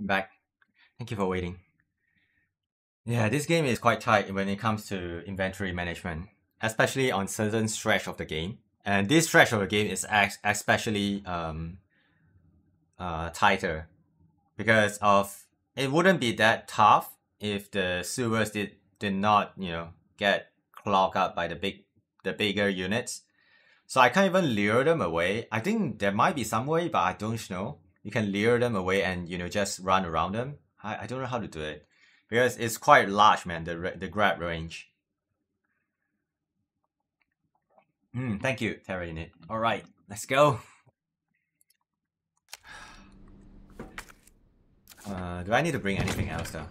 I'm back. Thank you for waiting. Yeah, this game is quite tight when it comes to inventory management, especially on certain stretch of the game. And this stretch of the game is especially um, uh, tighter because of it wouldn't be that tough if the sewers did did not you know get clogged up by the big the bigger units. So I can't even lure them away. I think there might be some way, but I don't know. You can lure them away and you know just run around them. I, I don't know how to do it because it's quite large, man. The the grab range. Hmm. Thank you, Unit. All right, let's go. Uh, do I need to bring anything else though?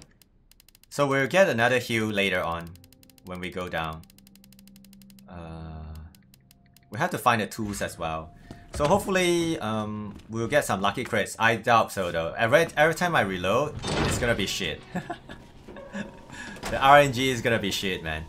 So we'll get another heal later on when we go down. Uh, we have to find the tools as well. So hopefully um, we'll get some lucky crits. I doubt so though. Every, every time I reload, it's gonna be shit. the RNG is gonna be shit, man.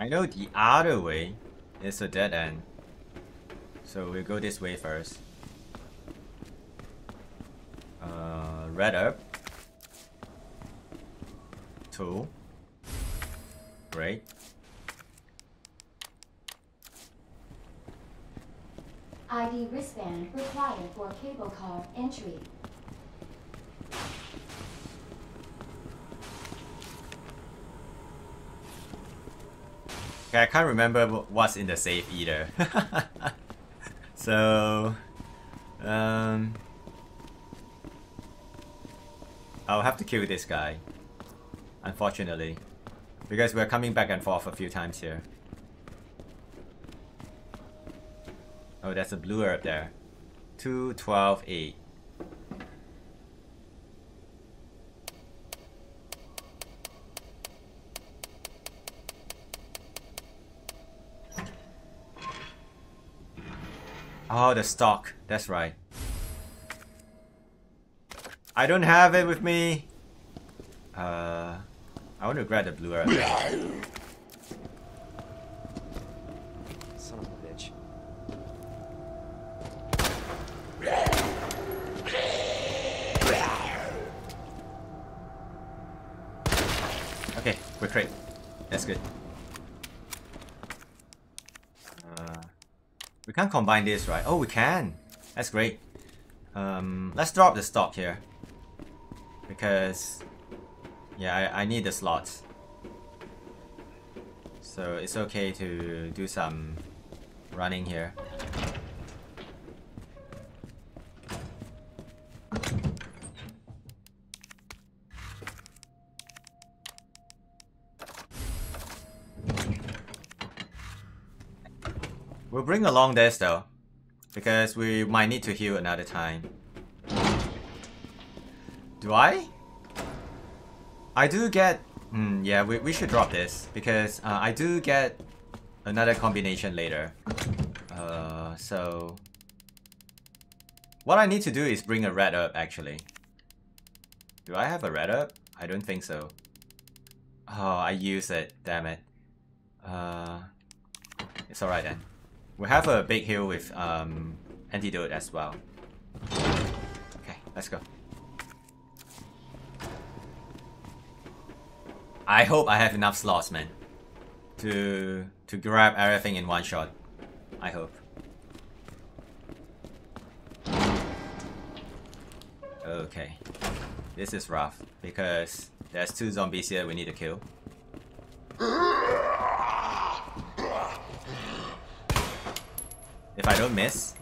I know the other way is a dead end. So we'll go this way first. Uh, red herb. Two. Great. ID wristband required for cable car entry. Okay, I can't remember what's in the safe either. so, um, I'll have to kill this guy, unfortunately, because we're coming back and forth a few times here. Oh, that's a blue herb there. 2, 12, 8. Oh, the stock. That's right. I don't have it with me. Uh, I want to grab the blue herb. Son of a bitch. Okay, we're crate. That's good. Uh, We can't combine this, right? Oh, we can. That's great. Um, let's drop the stock here. Because, yeah, I, I need the slots. So it's okay to do some running here. We'll bring along this though, because we might need to heal another time. Do I? I do get... Hmm, yeah, we, we should drop this, because uh, I do get another combination later. Uh, so... What I need to do is bring a red herb, actually. Do I have a red herb? I don't think so. Oh, I use it, damn it. Uh, it's alright then. We have a big heal with um, antidote as well. Okay, let's go. I hope I have enough slots, man. To to grab everything in one shot. I hope. Okay. This is rough because there's two zombies here we need to kill. If I don't miss.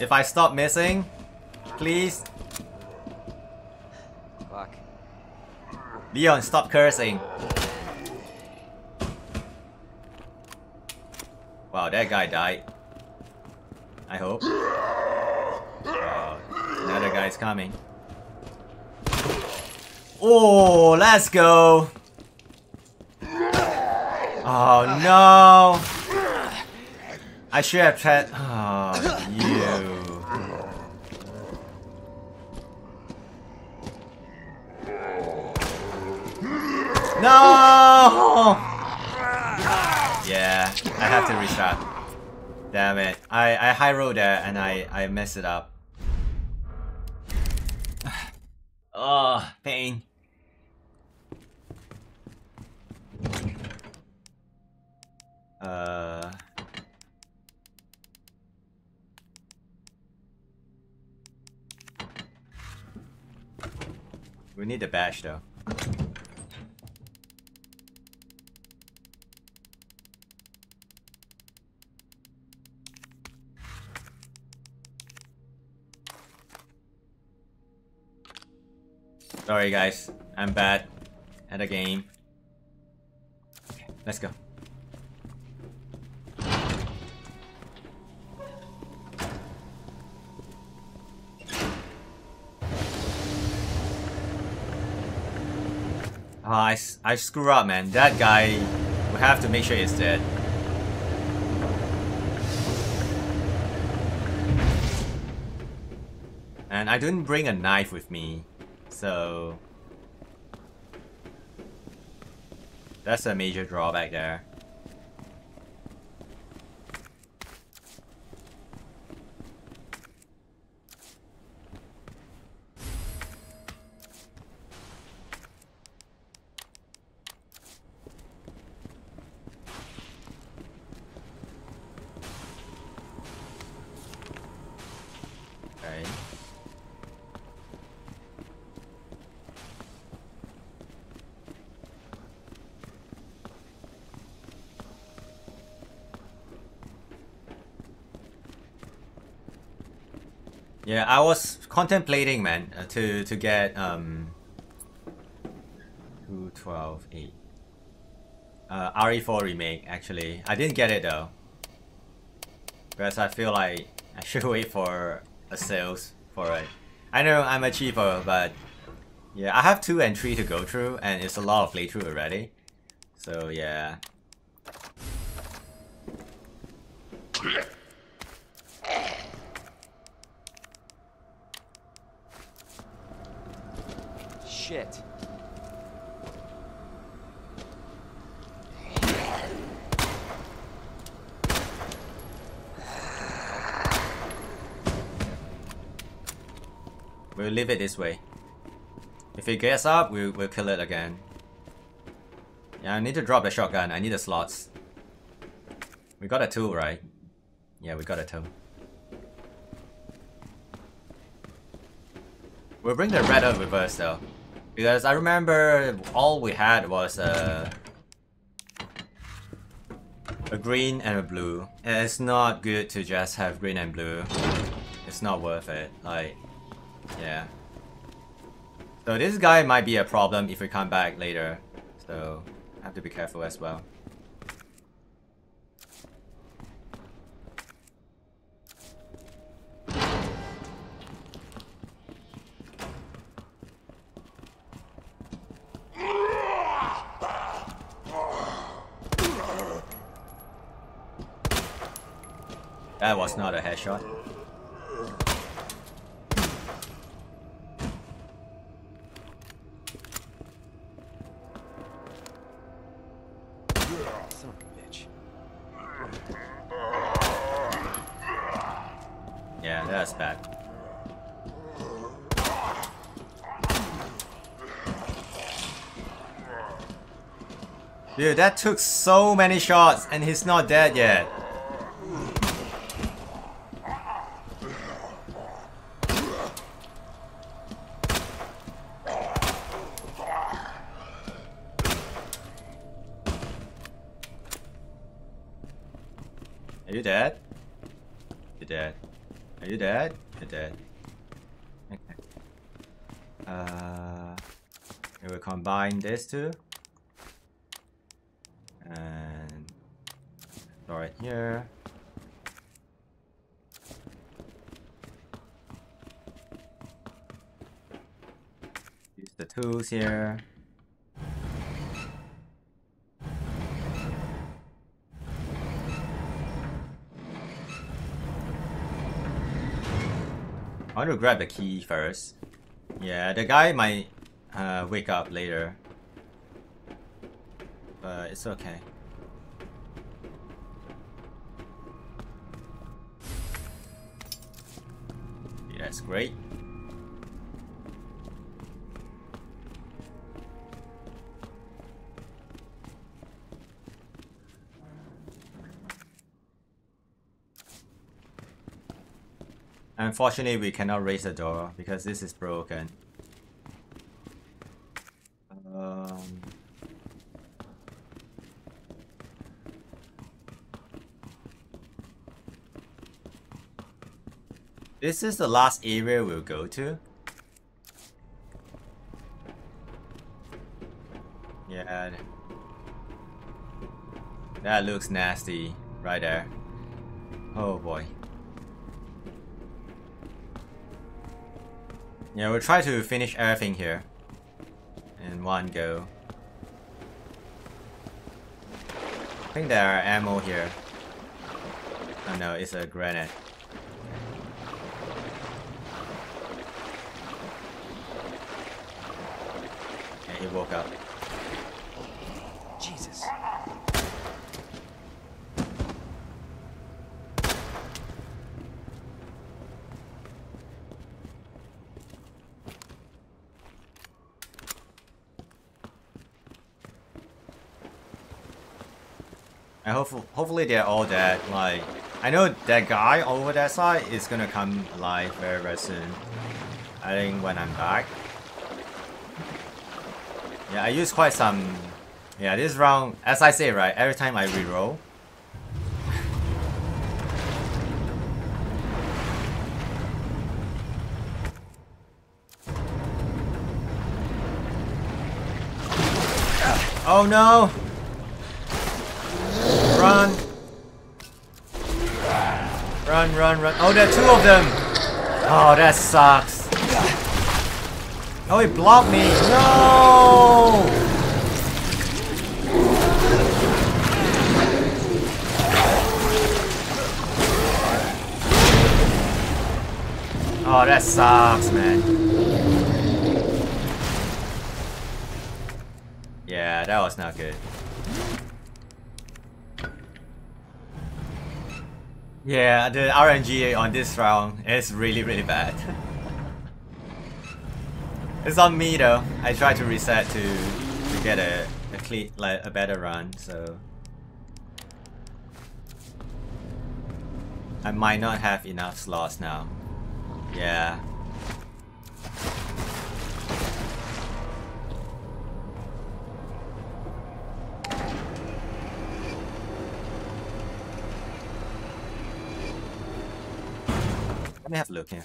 If I stop missing, please. Fuck. Leon, stop cursing. Wow, that guy died. I hope. Wow, another guy's coming. Oh, let's go. Oh no! I should have tried. Oh, you. No! Yeah, I have to restart. Damn it. I, I high roll there and I, I mess it up. oh, pain. Uh... We need the bash though. Sorry guys, I'm bad at the game. Okay, let's go. Oh, I, I screw up, man. That guy, we have to make sure he's dead. And I didn't bring a knife with me, so... That's a major drawback there. Okay. I was contemplating, man, uh, to to get um 2, 12, 8. Uh, RE4 remake, actually. I didn't get it though. Because I feel like I should wait for a sales for it. I know I'm a cheaper, but yeah, I have 2 and 3 to go through, and it's a lot of playthrough already. So yeah. Shit. We'll leave it this way. If it gets up, we'll, we'll kill it again. Yeah, I need to drop the shotgun. I need the slots. We got a tool, right? Yeah, we got a tool. We'll bring the red herb with us though. Because I remember all we had was a, a green and a blue. And it's not good to just have green and blue. It's not worth it. Like, yeah. So this guy might be a problem if we come back later. So, I have to be careful as well. Headshot. Son of a bitch. Yeah, that's bad. Dude, that took so many shots and he's not dead yet. Are you dead? You're dead. Are you dead? You're dead. Okay. Uh, we will this two. And it here. Use the tools here. I want to grab the key first. Yeah, the guy might uh, wake up later. But it's okay. Yeah, that's great. Unfortunately, we cannot raise the door because this is broken. Um, this is the last area we'll go to. Yeah. That looks nasty right there. Oh boy. Yeah, we'll try to finish everything here in one go. I think there are ammo here. Oh no, it's a grenade. Yeah, he up. Jesus. I hope hopefully they're all dead. Like I know that guy over that side is gonna come alive very very soon. I think when I'm back. Yeah, I use quite some. Yeah, this round, as I say, right, every time I reroll. Oh no! Run! Run, run, run. Oh, there are two of them! Oh, that sucks. Oh, he blocked me! No! Oh, that sucks, man. Yeah, that was not good. Yeah, the RNG on this round is really, really bad. it's on me though. I tried to reset to to get a a clean, like a better run, so I might not have enough slots now. Yeah. Let me have a look here.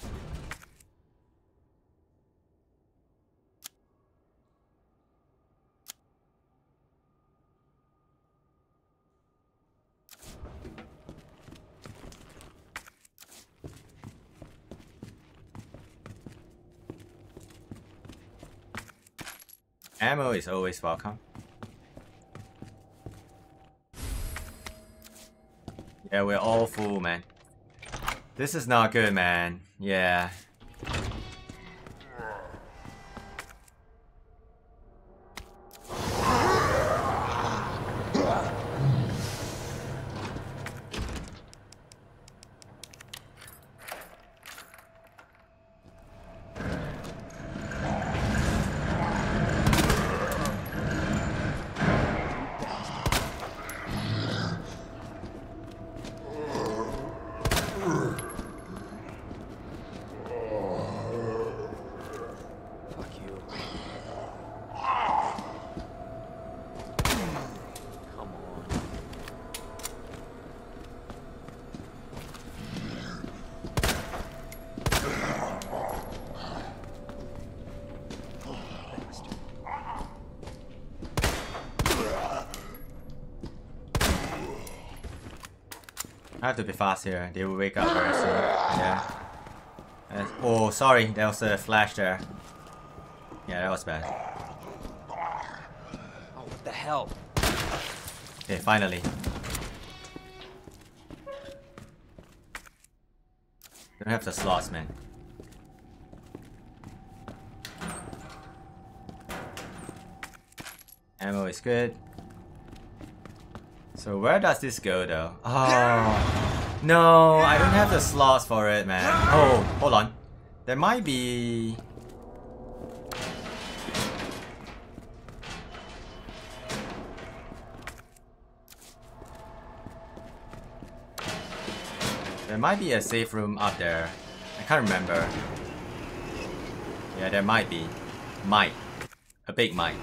Ammo is always welcome. Yeah, we're all full, man. This is not good, man. Yeah. have to be fast here. They will wake up very soon. Yeah. Uh, oh, sorry. There was a flash there. Yeah, that was bad. Oh, what the hell? Okay, finally. Don't have the slots, man. Ammo is good. So where does this go though? Oh, no, I don't have the slots for it, man. Oh, hold on. There might be... There might be a safe room up there. I can't remember. Yeah, there might be. Might. A big might.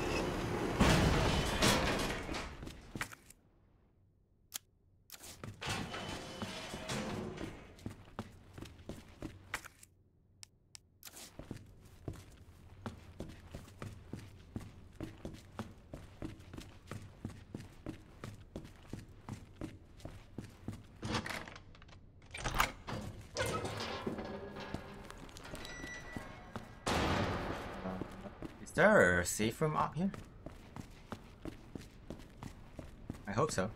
Safe room up here? I hope so.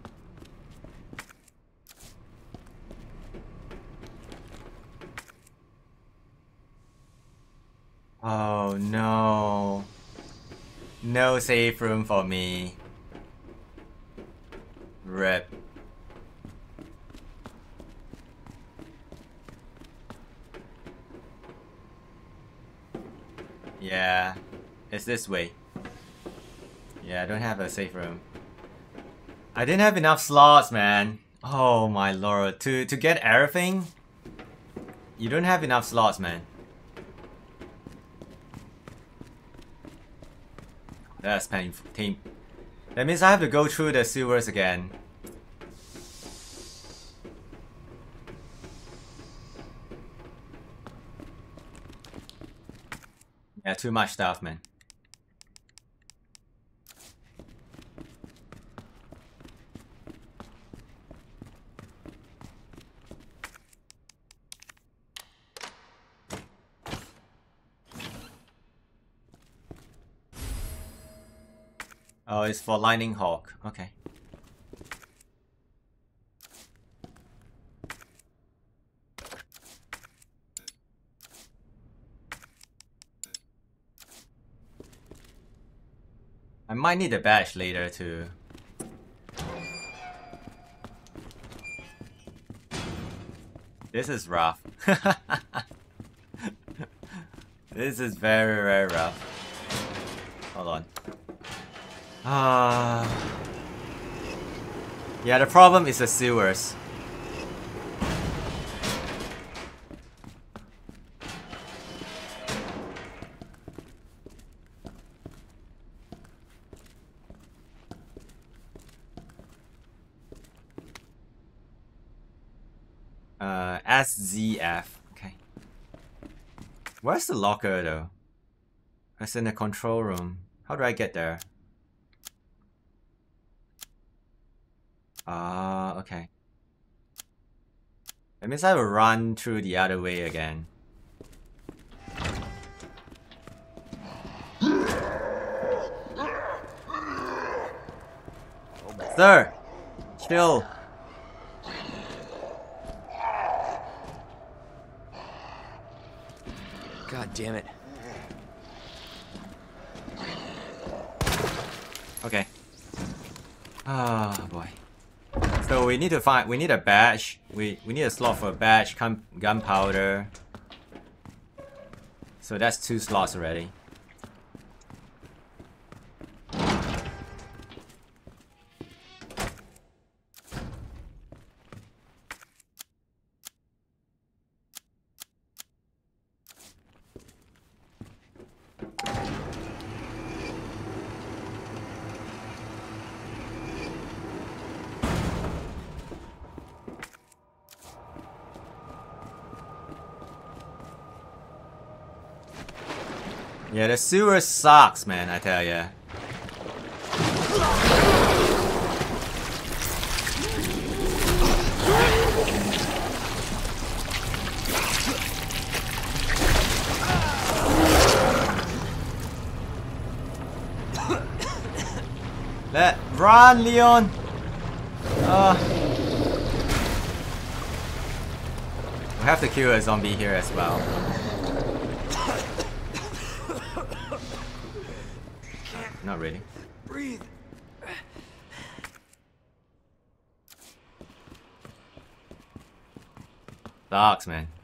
Oh no. No safe room for me. Rip. Yeah, it's this way. Yeah, I don't have a safe room. I didn't have enough slots, man. Oh my lord. To to get everything, you don't have enough slots, man. That's painful. That means I have to go through the sewers again. Yeah, too much stuff, man. It's for Lightning Hawk. Okay. I might need a badge later too. This is rough. this is very, very rough. Hold on. Ah. yeah, the problem is the sewers. Uh, SZF. Okay. Where's the locker though? It's in the control room. How do I get there? Ah, okay. That means I will run through the other way again. Sir! Chill! God damn it. Okay. Ah, boy. So we need to find, we need a badge. We we need a slot for a badge, gun, gunpowder. So that's two slots already. The sewer sucks, man, I tell ya. Let run, Leon. Uh, we have to kill a zombie here as well. Really. breathe. Sucks, man.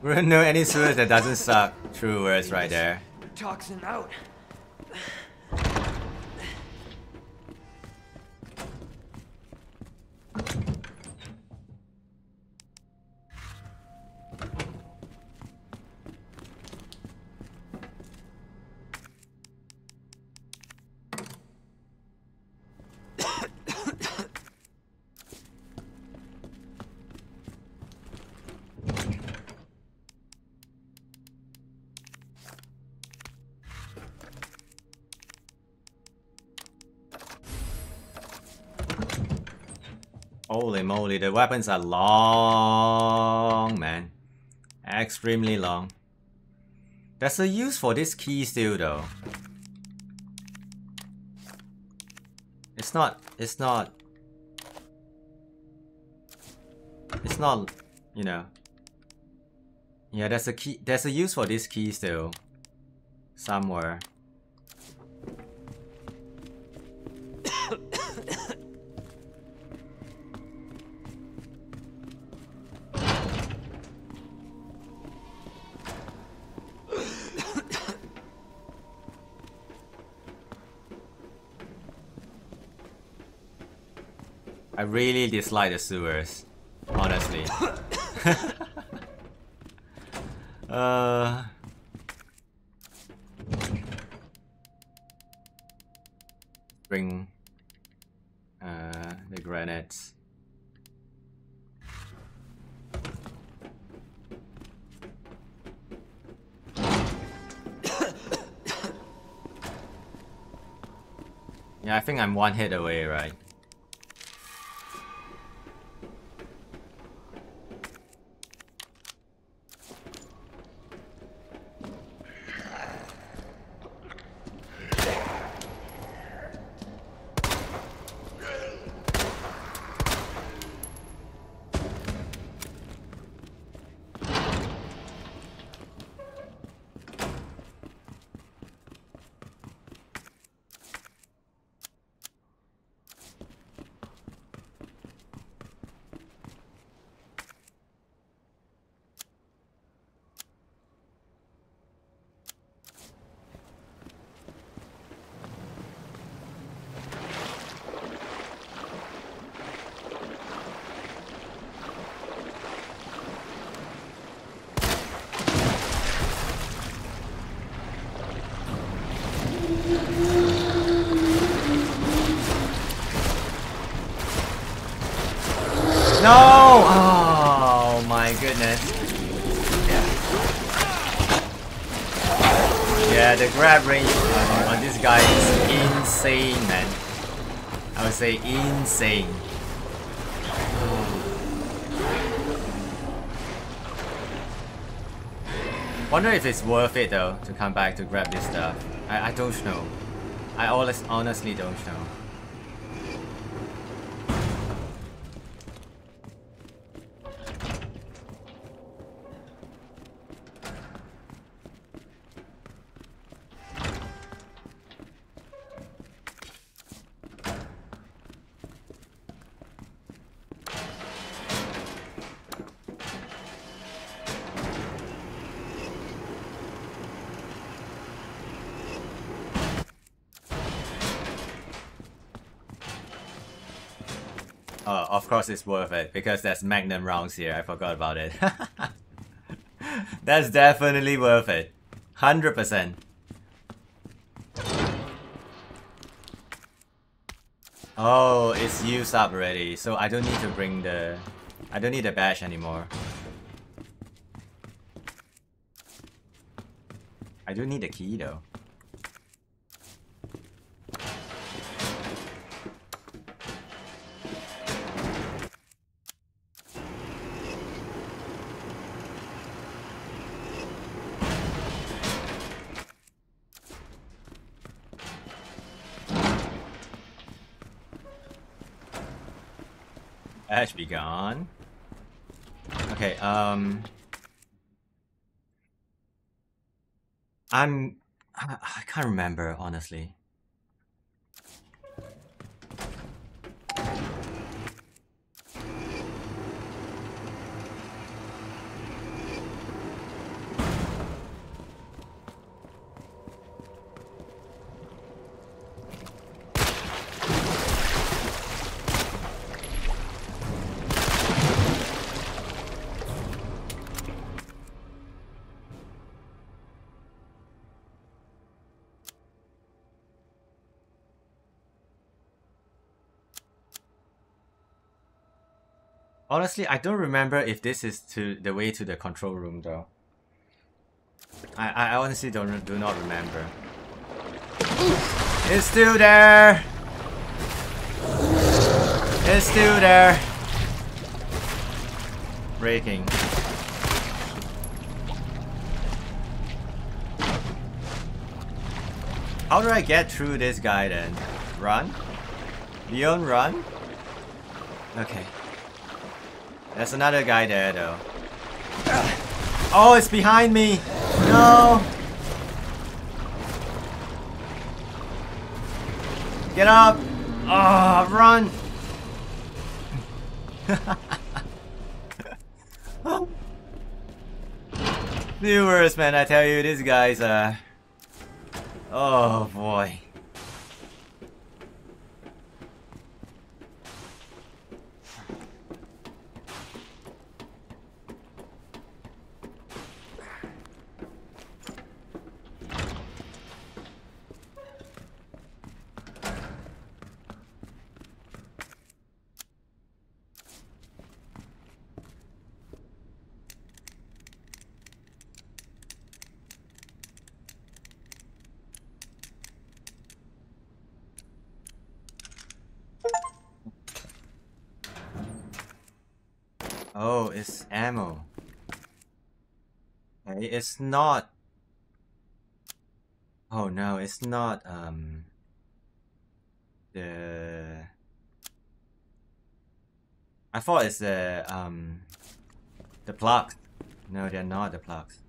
We don't know any sewers that doesn't suck. True words right there. Toxin out. The weapons are long, man. Extremely long. There's a use for this key still though. It's not, it's not... It's not, you know. Yeah, there's a key, there's a use for this key still. Somewhere. Really dislike the sewers, honestly. uh, bring uh, the grenades. Yeah, I think I'm one hit away, right? No! Oh my goodness. Yeah, the grab range on, on this guy is insane, man. I would say insane. Wonder if it's worth it though to come back to grab this stuff. I, I don't know. I honest, honestly don't know. Oh, of course it's worth it, because there's magnum rounds here, I forgot about it. That's definitely worth it. 100%. Oh, it's used up already, so I don't need to bring the... I don't need the badge anymore. I do need the key though. Edge be gone. Okay, um... I'm... I, I can't remember, honestly. I don't remember if this is to the way to the control room though. I, I honestly don't do not remember. It's still there. It's still there. Breaking. How do I get through this guy then? Run? Leon, run? Okay. There's another guy there though. Oh, it's behind me! No! Get up! Oh, run! Viewers, man, I tell you, these guys, uh... Oh, boy. Oh, it's ammo. Okay, it's not... Oh no, it's not, um... The... I thought it's the, um... The plugs. No, they're not the plugs.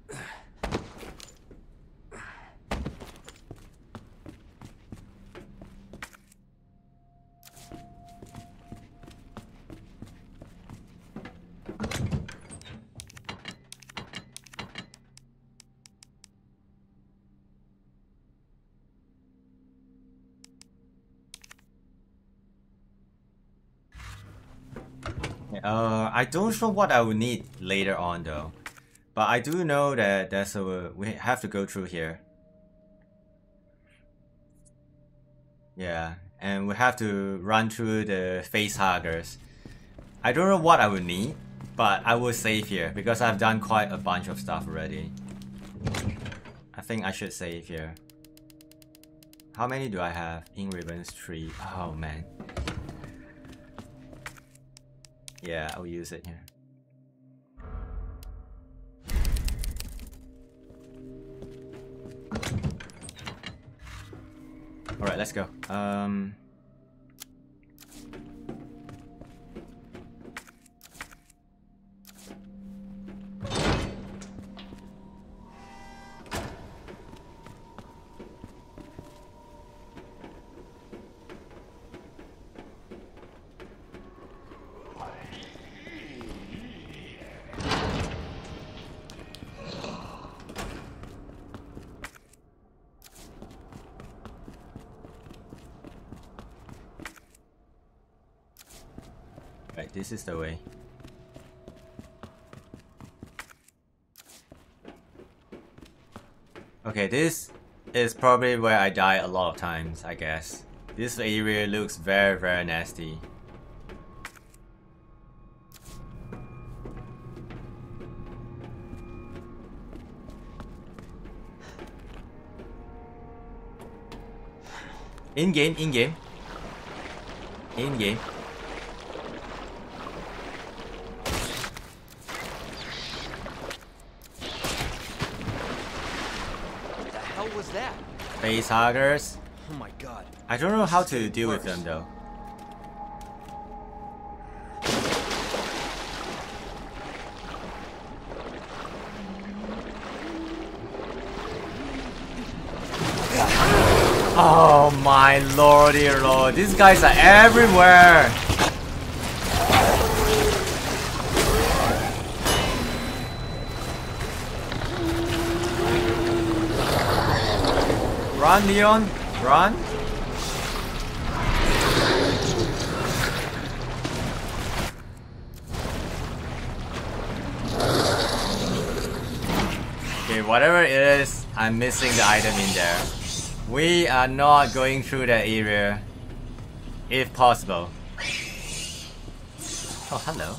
Uh, I don't know what I will need later on though. But I do know that there's a we have to go through here. Yeah, and we have to run through the face huggers. I don't know what I will need, but I will save here because I've done quite a bunch of stuff already. I think I should save here. How many do I have? Ink ribbons, three. Oh man. Yeah, I'll use it here. Alright, let's go. Um... this is the way. Okay, this is probably where I die a lot of times, I guess. This area looks very, very nasty. In game, in game. In game. Face huggers. Oh my god. I don't know how to deal with them though. Oh my lord, dear lord. These guys are everywhere. Run, Leon! Run! Okay, whatever it is, I'm missing the item in there. We are not going through that area. If possible. Oh, hello.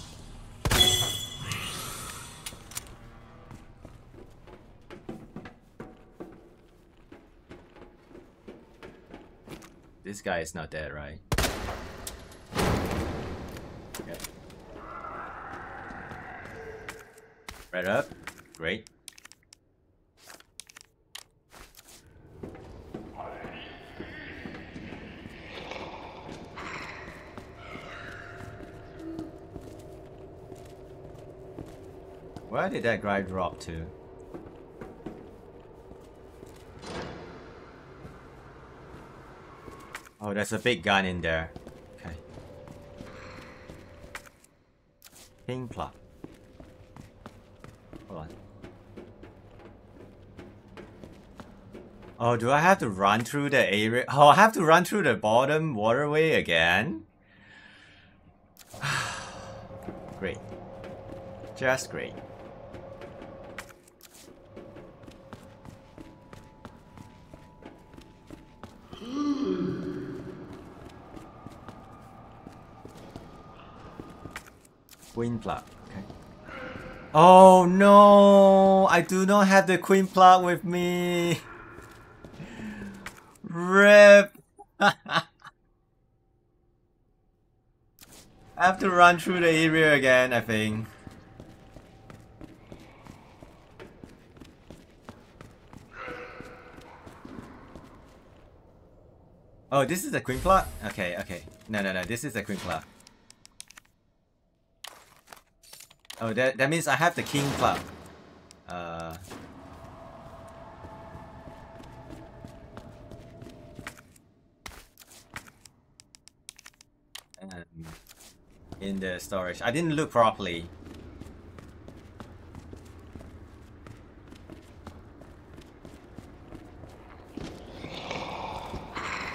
This guy is not dead, right? Right up. Great. Where did that guy drop to? Oh, there's a big gun in there. Okay. Pink plot. Hold on. Oh, do I have to run through the area? Oh, I have to run through the bottom waterway again? great. Just great. Queen plug. Okay. Oh no! I do not have the queen plug with me. Rip. I have to run through the area again, I think. Oh, this is the queen plug? Okay, okay. No, no, no, this is the queen plug. Oh, that, that means I have the king plug. Uh... In the storage. I didn't look properly.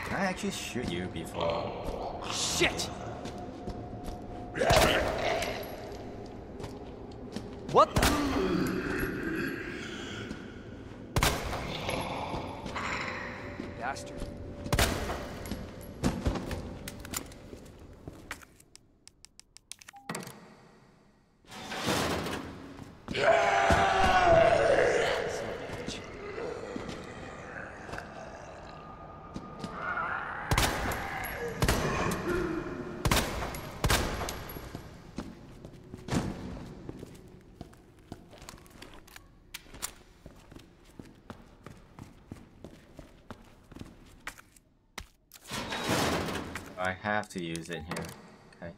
Can I actually shoot you before? Shit! What the? Bastard. To use it here. Okay.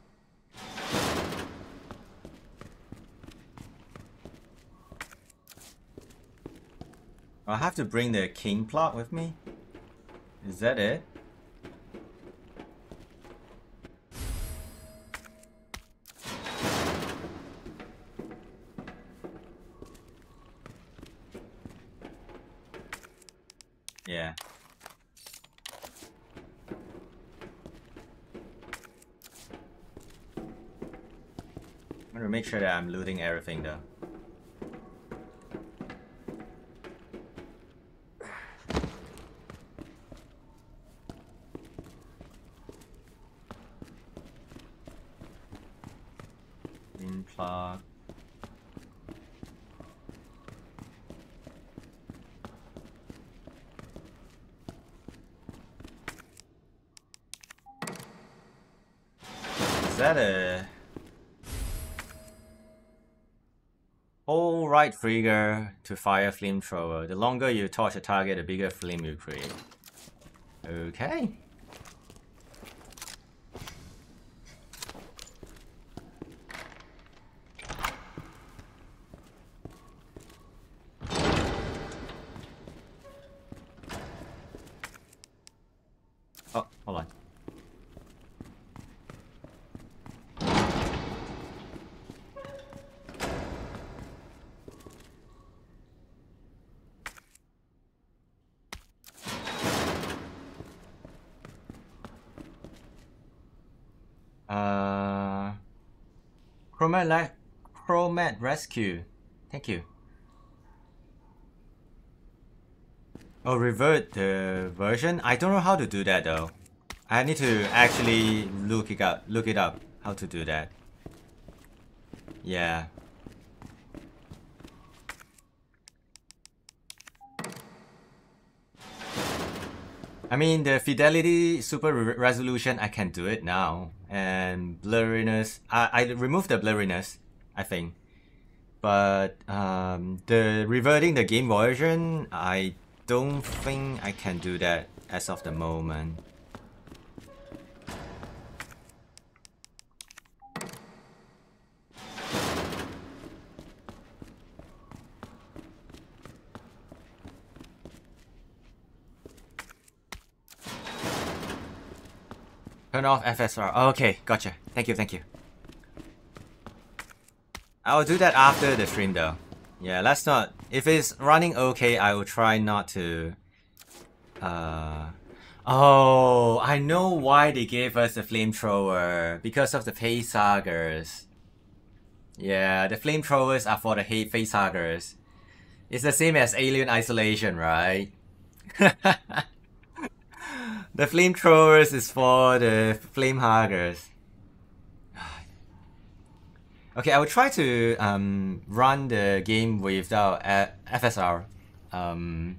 I have to bring the king plug with me? Is that it? Yeah. I'm gonna make sure that I'm looting everything though. Plug. Is that a trigger to fire flamethrower. The longer you torch a target, the bigger flame you create. Okay. Oh, hold on. Uh, Chromat, La- Chromat Rescue. Thank you. Oh, revert the version? I don't know how to do that though. I need to actually look it up. Look it up. How to do that? Yeah. I mean, the fidelity super re resolution, I can do it now. And blurriness, I, I removed the blurriness, I think. But um, the reverting the game version, I don't think I can do that as of the moment. Turn off FSR. Okay, gotcha. Thank you, thank you. I'll do that after the stream though. Yeah, let's not... If it's running okay, I will try not to... Uh... Oh, I know why they gave us the flamethrower. Because of the facehuggers. Yeah, the flamethrowers are for the hate facehuggers. It's the same as Alien Isolation, right? The flamethrowers is for the flame huggers. Okay, I will try to um, run the game without uh, FSR um,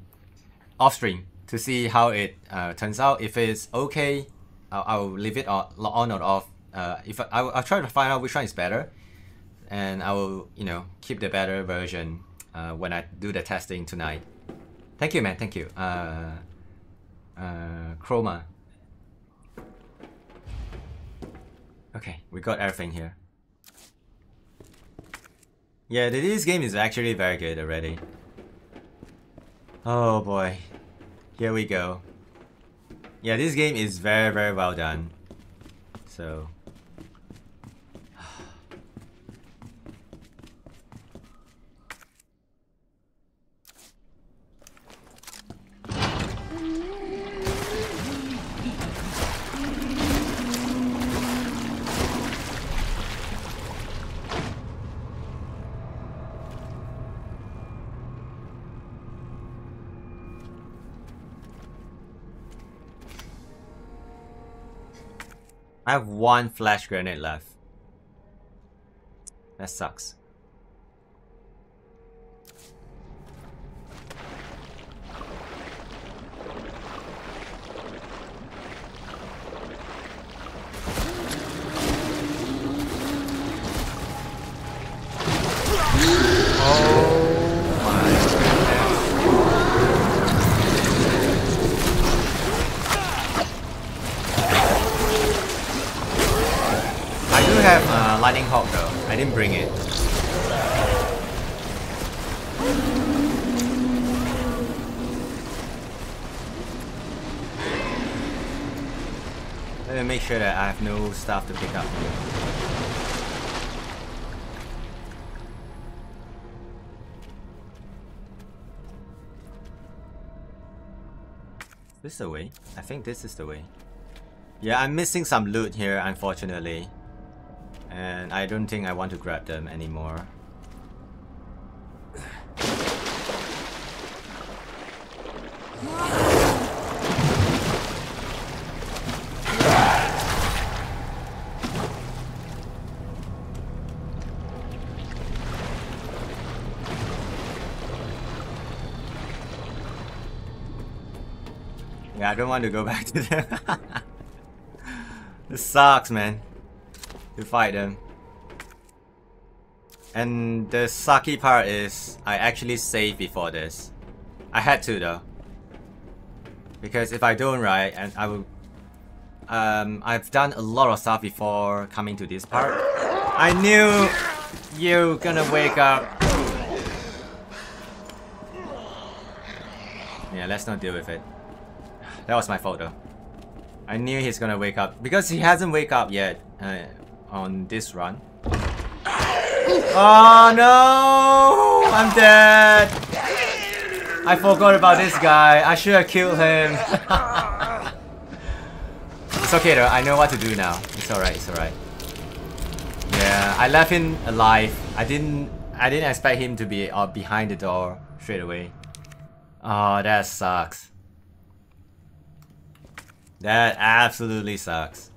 off stream to see how it uh, turns out. If it's okay, I'll, I'll leave it on, on or off. Uh, if I, I'll, I'll try to find out which one is better, and I will you know keep the better version uh, when I do the testing tonight. Thank you, man. Thank you. Uh, uh, chroma. Okay, we got everything here. Yeah, this game is actually very good already. Oh boy. Here we go. Yeah, this game is very, very well done. So... I have one flash grenade left. That sucks. Stuff to pick up. This is the way? I think this is the way. Yeah, I'm missing some loot here, unfortunately. And I don't think I want to grab them anymore. Don't want to go back to them. this sucks, man. To fight them. And the sucky part is, I actually saved before this. I had to though. Because if I don't, right, and I will... Um, I've done a lot of stuff before coming to this part. I knew you gonna wake up. Yeah, let's not deal with it. That was my fault though. I knew he's gonna wake up because he hasn't wake up yet uh, on this run. Oh no! I'm dead. I forgot about this guy. I should have killed him. it's okay though. I know what to do now. It's alright. It's alright. Yeah, I left him alive. I didn't. I didn't expect him to be uh, behind the door straight away. Oh, that sucks. That absolutely sucks.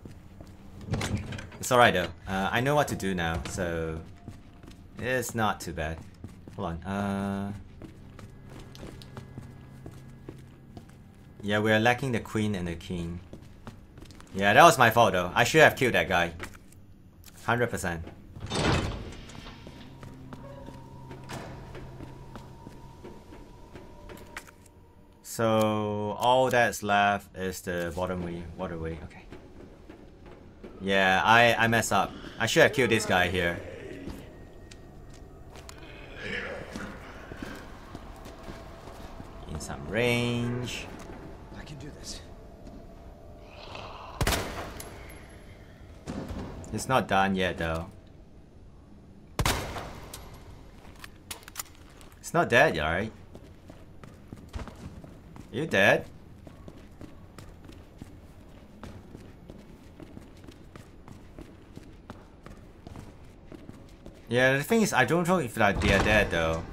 It's alright though. Uh, I know what to do now, so it's not too bad. Hold on. Uh, yeah, we're lacking the queen and the king. Yeah, that was my fault though. I should have killed that guy. 100%. So all that's left is the bottom way, waterway. Okay. Yeah, I I mess up. I should have killed this guy here. In some range. I can do this. It's not done yet though. It's not dead, yet, alright? You dead? Yeah, the thing is, I don't know if like, they are dead though.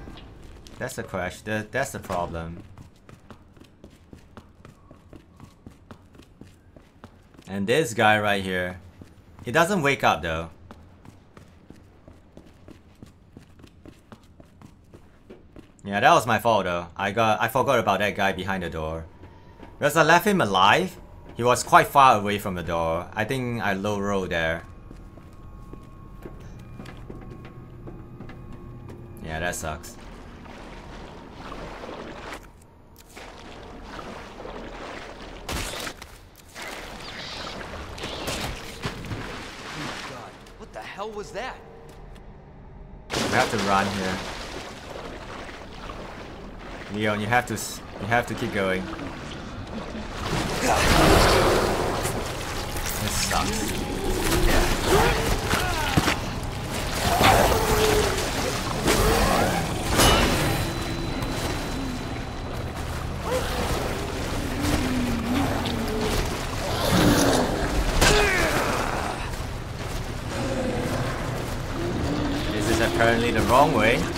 That's the question. That's the problem. And this guy right here, he doesn't wake up though. Yeah, that was my fault though. I got I forgot about that guy behind the door. Because I left him alive. He was quite far away from the door. I think I low rolled there. Yeah, that sucks. Oh god, what the hell was that? We have to run here. Leon, you have to you have to keep going. This sucks. This is apparently the wrong way.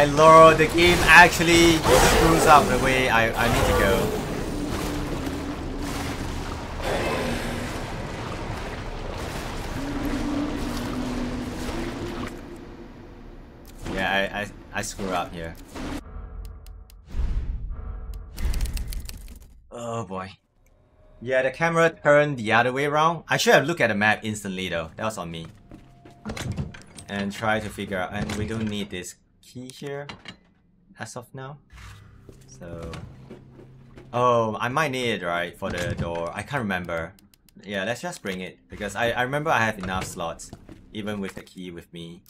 My lord, the game actually screws up the way I, I need to go. Yeah, I, I, I screw up here. Oh boy. Yeah, the camera turned the other way around. I should have looked at the map instantly though. That was on me and try to figure out and we don't need this key here as of now? So oh I might need it right for the door. I can't remember. Yeah let's just bring it because I, I remember I have enough slots even with the key with me.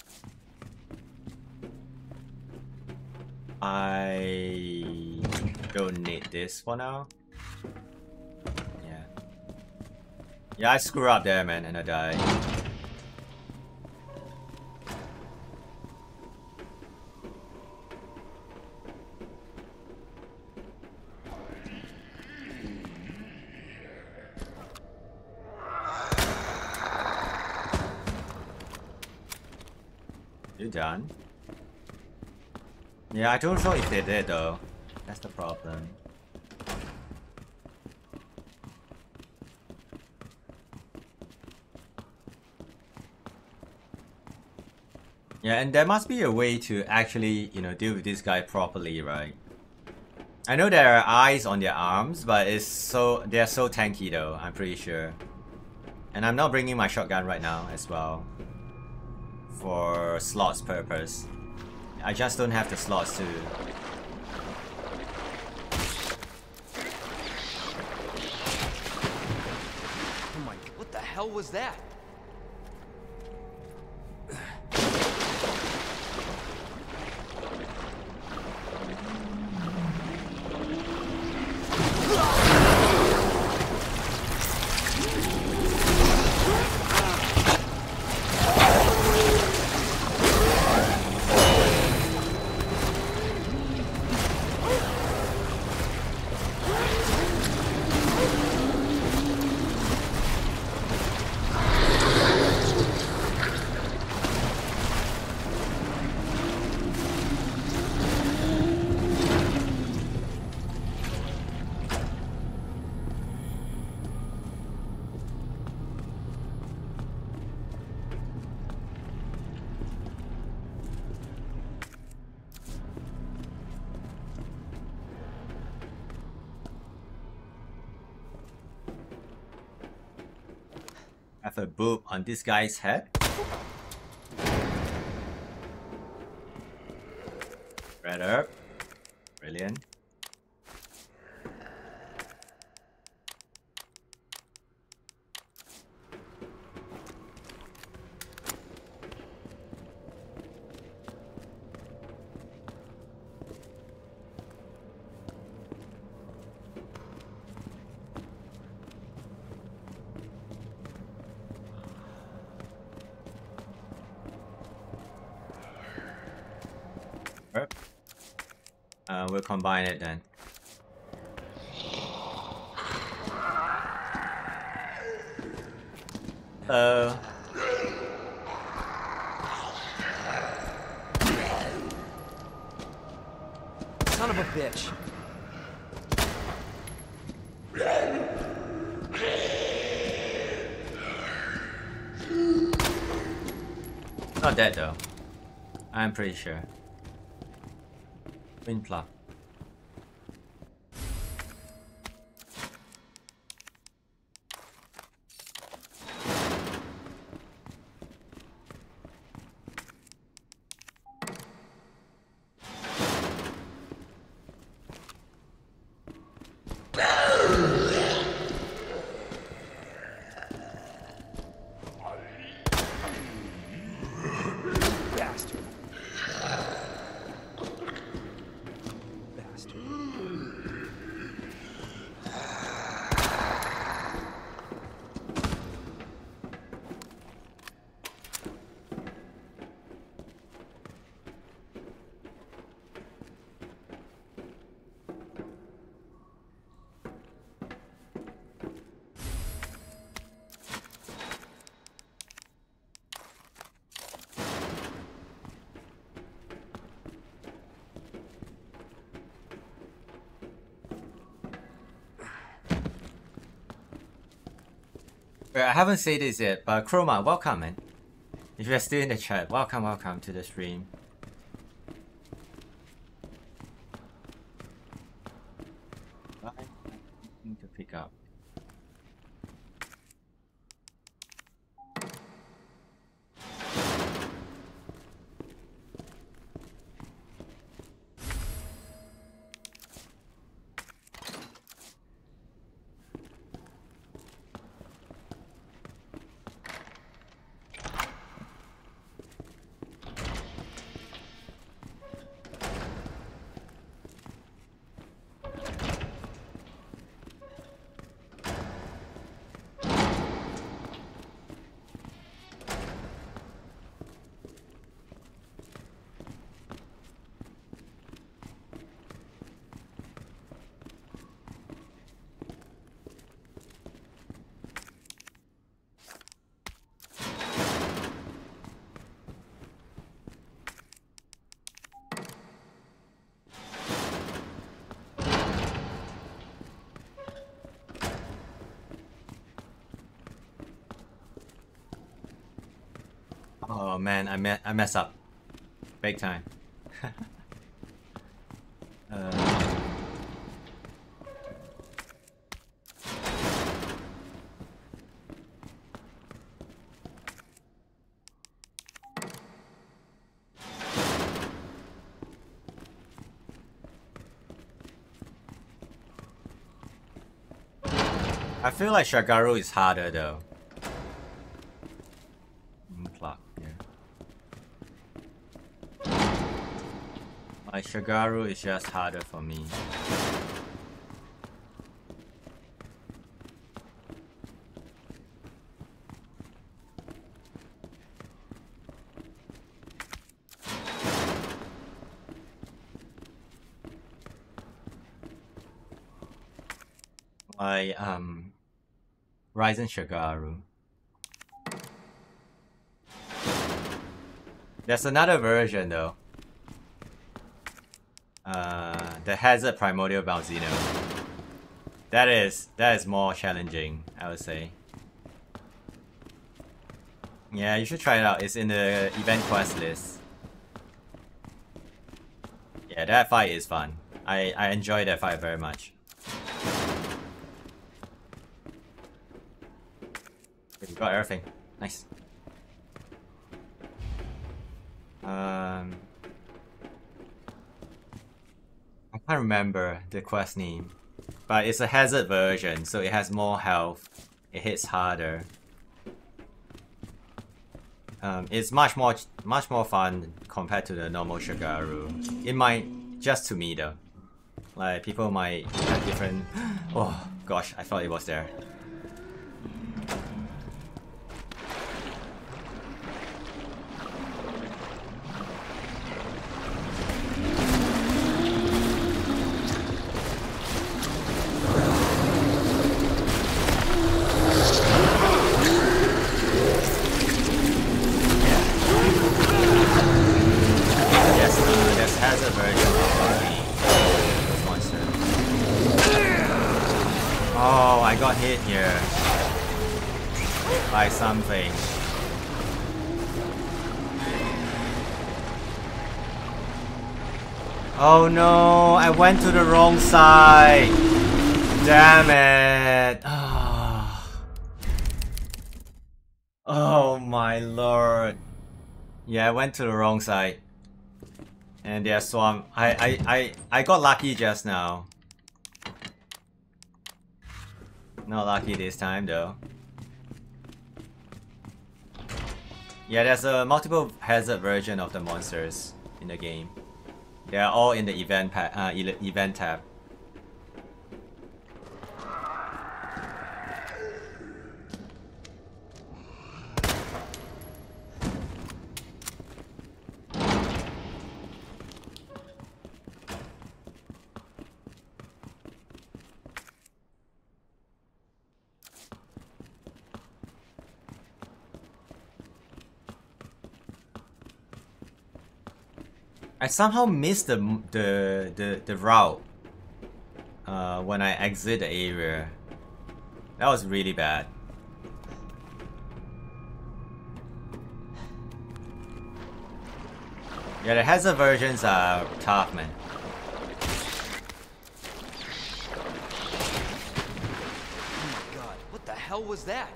I don't need this for now. Yeah. Yeah I screw up there man and I die Yeah, I don't know if they did though. That's the problem. Yeah, and there must be a way to actually, you know, deal with this guy properly, right? I know there are eyes on their arms, but it's so they're so tanky though, I'm pretty sure. And I'm not bringing my shotgun right now as well. For slots purpose. I just don't have the slots to Oh my, what the hell hell was that? Have a boob on this guy's head. Red herb. Brilliant. Herb. Uh, we'll combine it then. Uh, Son of a bitch. not dead though. I'm pretty sure. Wind plug. Bastard. Bastard. Wait, I haven't said this yet, but Chroma, welcome man. If you're still in the chat, welcome, welcome to the stream. Nothing to pick up. Oh man, I me I mess up. Big time. uh, I feel like Shagaru is harder though. My Shagaru is just harder for me. My um Risen Shagaru. There's another version though. Uh, the Hazard Primordial Malzeno. That is that is more challenging, I would say. Yeah, you should try it out. It's in the event quest list. Yeah, that fight is fun. I, I enjoy that fight very much. We got everything. Nice. I can't remember the quest name, but it's a hazard version, so it has more health. It hits harder. Um, it's much more much more fun compared to the normal Shagaru. It might just to me though. Like people might have different. Oh gosh, I thought it was there. Oh no, I went to the wrong side. Damn it. Oh my lord. Yeah, I went to the wrong side. And yeah, so I'm, I, I, I, I got lucky just now. Not lucky this time though. Yeah, there's a multiple hazard version of the monsters in the game. They are all in the event uh, event tab. Somehow missed the the the, the route uh, when I exit the area. That was really bad. Yeah, the hazard versions are tough, man. Oh my god, what the hell was that?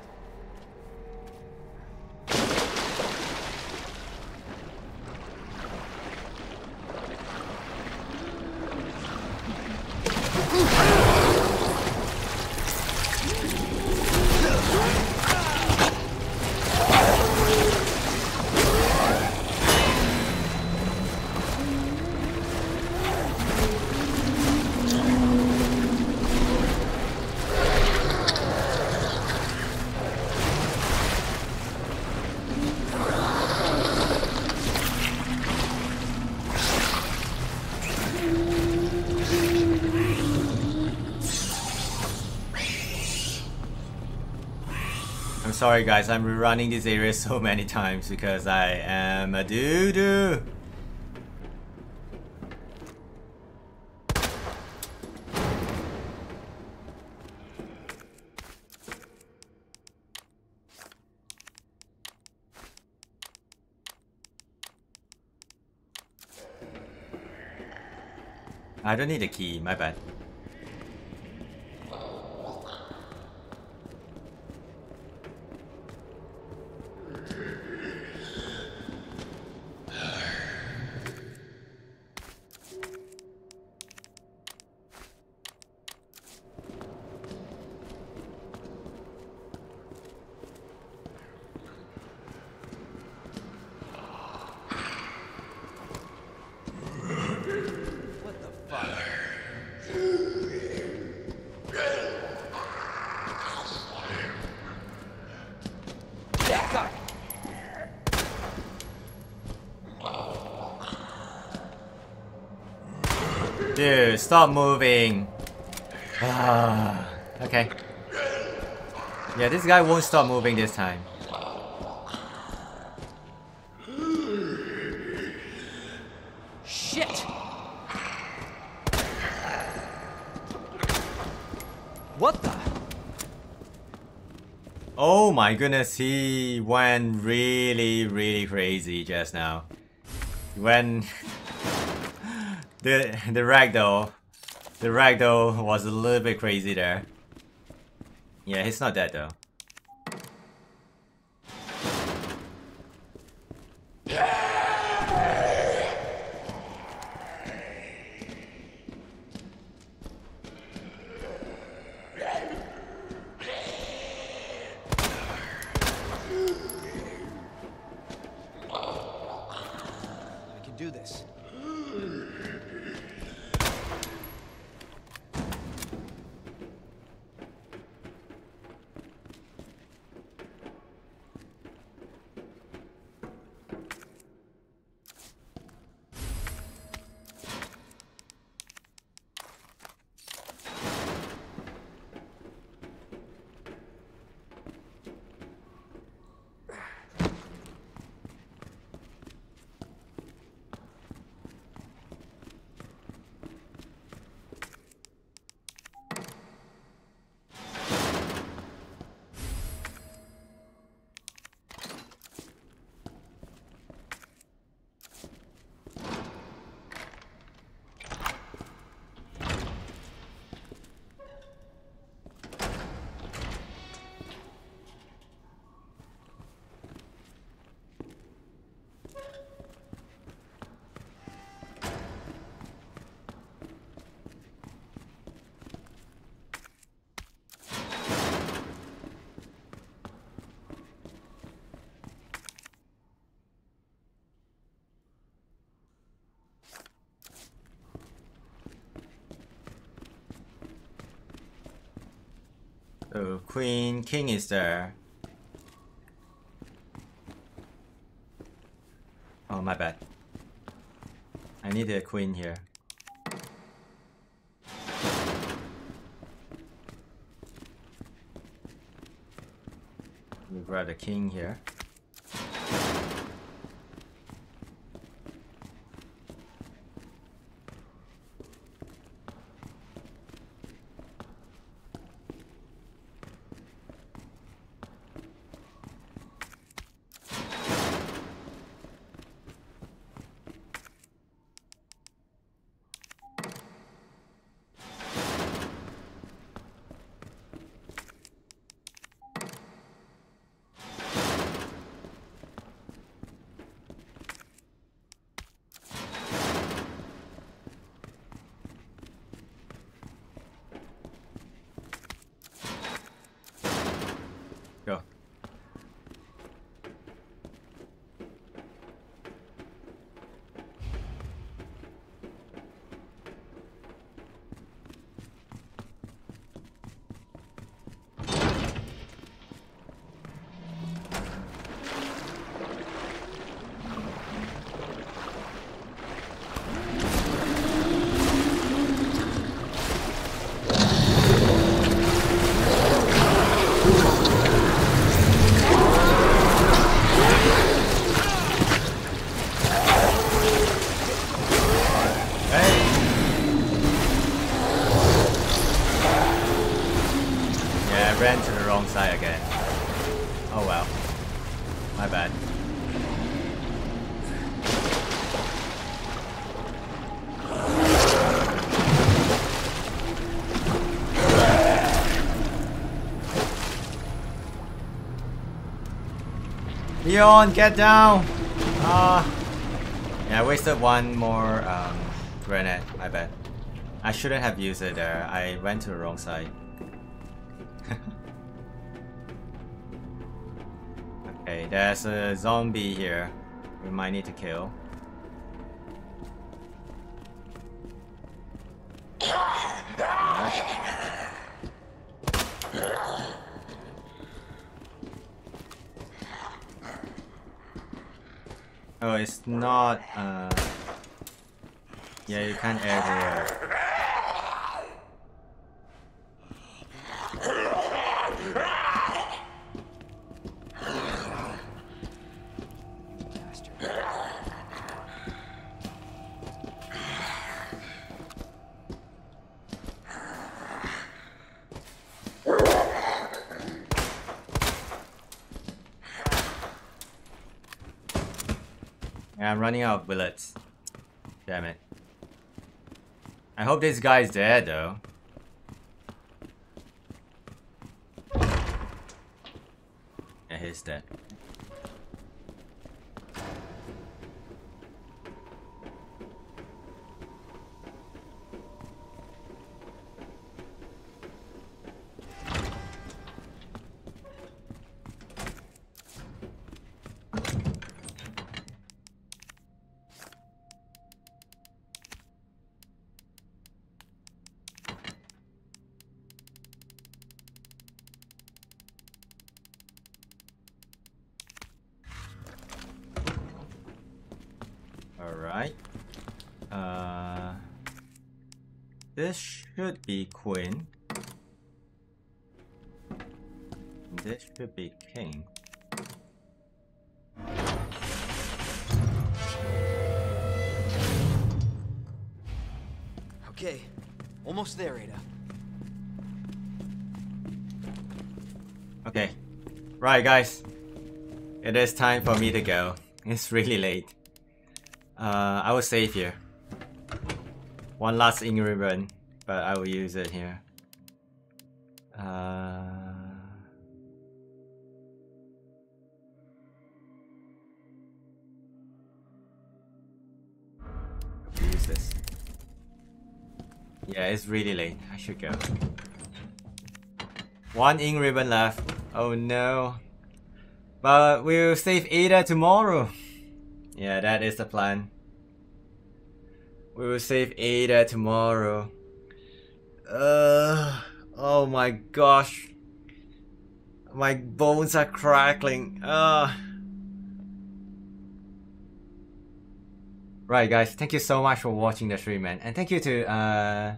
Sorry guys, I'm rerunning this area so many times because I am a doo-doo. I don't need a key, my bad. Stop moving. Ah, okay. Yeah, this guy won't stop moving this time. Shit! What the? Oh my goodness, he went really, really crazy just now. When the the ragdoll, the ragdoll was a little bit crazy there. Yeah, he's not dead though. I can do this. So Queen King is there. Oh my bad. I need a queen here. We grab the king here. Leon, get down! Ah. Yeah, I wasted one more um, grenade, I bet. I shouldn't have used it there, I went to the wrong side. okay, there's a zombie here we might need to kill. Oh, it's not. Uh... Yeah, you can't everywhere. Running out of bullets. Damn it. I hope this guy's dead though. Be queen. This should be king. Okay, almost there, Ada. Okay. Right, guys. It is time for me to go. It's really late. Uh, I will save here. One last ink ribbon, but I will use it here. Uh, use this. Yeah, it's really late. I should go. One ink ribbon left. Oh no. But we'll save Ada tomorrow. Yeah, that is the plan. We will save Ada tomorrow. Uh, oh my gosh. My bones are crackling. Uh. Right guys, thank you so much for watching the stream man. And thank you to uh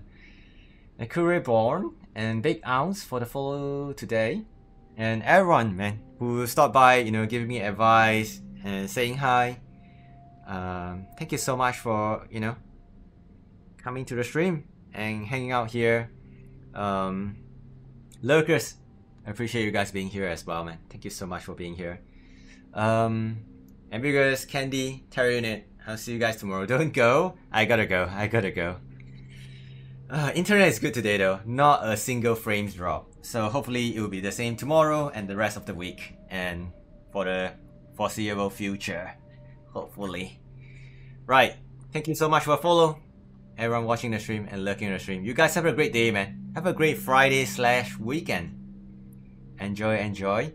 Nakure Born and Big Ounce for the follow today. And everyone man who stopped by, you know, giving me advice and saying hi. Um, thank you so much for, you know, coming to the stream and hanging out here. Um, lurkers, I appreciate you guys being here as well, man. Thank you so much for being here. Um, Ambiguous, Candy, Terry Unit, I'll see you guys tomorrow. Don't go. I gotta go. I gotta go. Uh, internet is good today though. Not a single frames drop. So hopefully it will be the same tomorrow and the rest of the week. And for the foreseeable future. Hopefully. Right. Thank you so much for follow. Everyone watching the stream and lurking the stream. You guys have a great day, man. Have a great Friday slash weekend. Enjoy, enjoy.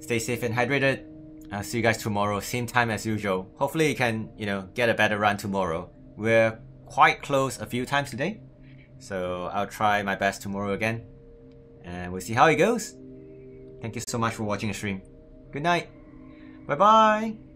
Stay safe and hydrated. I'll see you guys tomorrow, same time as usual. Hopefully you can, you know, get a better run tomorrow. We're quite close a few times today. So I'll try my best tomorrow again. And we'll see how it goes. Thank you so much for watching the stream. Good night. Bye bye.